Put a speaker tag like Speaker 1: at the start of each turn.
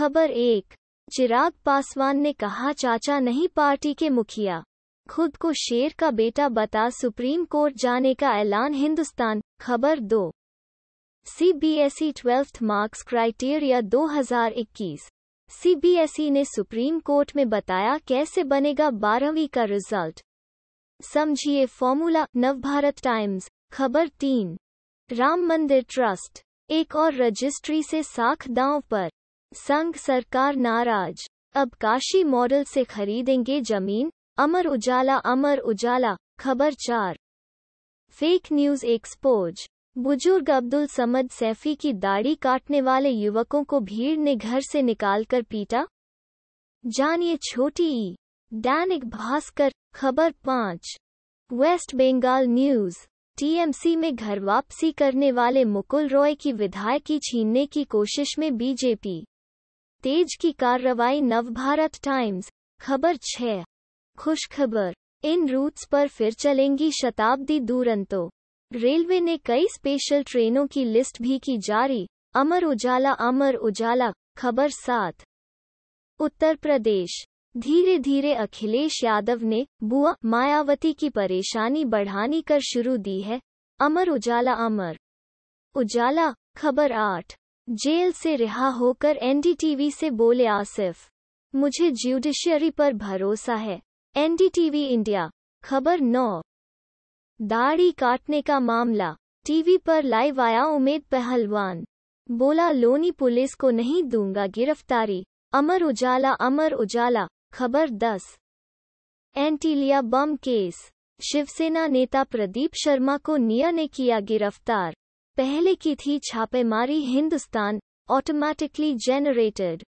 Speaker 1: खबर एक। चिराग पासवान ने कहा, चाचा नहीं, पार्टी के मुखिया। खुद को शेर का बेटा बता, सुप्रीम कोर्ट जाने का ऐलान हिंदुस्तान। खबर दो। CBSE twelfth marks criteria 2021 CBSE ने सुप्रीम कोर्ट में बताया, कैसे बनेगा बारहवीं का रिज़ल्ट? समझिए फॉर्मूला, नवभारत टाइम्स। खबर तीन। राम मंदिर ट्रस्ट। एक और रजिस्ट्री से साख दांव पर। संघ सरकार नाराज़। अब काशी मॉडल से खरीदेंगे ज़मीन। अमर उजाला अमर उजाला, खबर चार। फेक न्यूज़ एक्सपोज बुज़ुर्ग अब्दुल समद सैफी की दाढ़ी काटने वाले युवकों को भीड़ ने घर से निकालकर पीटा। जानिए छोटी ई। दैनिक भास्कर खबर पाँच। वेस्ट बंगाल न्यूज़ टीएमसी में घर वापसी करने वाले मुकुल रॉय की विधायकी छीनने की कोशिश में बीजेपी। तेज की कार्रवाई नवभारत टाइम्स, खबर छह खुशखबर इन रूट्स पर फिर चलेंगी शताब्दी दूरंतो। रेलवे ने कई स्पेशल ट्रेनों की लिस्ट भी की जारी। अमर उजाला अमर उजाला, खबर सात। उत्तर प्रदेश। धीरे धीरे अखिलेश यादव ने बुआ मायावती की परेशानी बढ़ानी कर शुरू दी है। अमर उजाला अमर। उजाला, खबर आठ। जेल से रिहा होकर एनडीटीवी से बोले, आसिफ, मुझे ज्यूडिशियरी पर भरोसा है। एनडीटीवी इंडिया, खबर नौ। दाढ़ी काटने का मामला, टीवी पर लाइव आया उमेद पहलवान। बोला, लोनी पुलिस को नहीं दूँगा गिरफ्तारी। अमर उजाला अमर उजाला, खबर दस। एंटीलिया बम केस। शिवसेना नेता प्रदीप शर्मा को निया ने किया गिरफ़्तार। पहले की थी छापेमारी हिंदुस्तान ऑटोमेटिकली जेनरेटेड